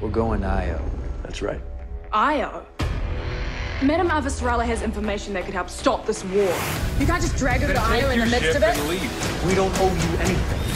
We're going to Io. That's right. Io. Madame Avasarala has information that could help stop this war. You can't just drag her to Io in the midst of it. We don't owe you anything.